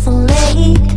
for me.